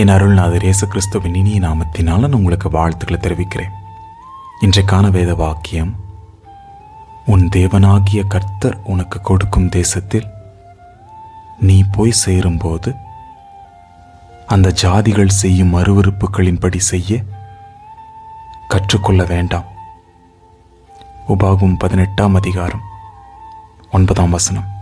என் அருள்நாதர் இயேசு கிறிஸ்துவின் இனிய நாமத்தினால் நான் உங்களுக்கு வாழ்த்துக்களை தெரிவிக்கிறேன். இன்றைக்கான வேத வாக்கியம் உன் தேவனாகிய கர்த்தர் உனக்கு கொடுக்கும் தேசத்தில் நீ போய் சேரும்போது அந்த ஜாதிகள் செய்யும் அருவறுப்புகளின்படி செய்ய கற்றுக்கொள்ள வேண்டாம். உபாகும் பதினெட்டாம் அதிகாரம் ஒன்பதாம் வசனம்.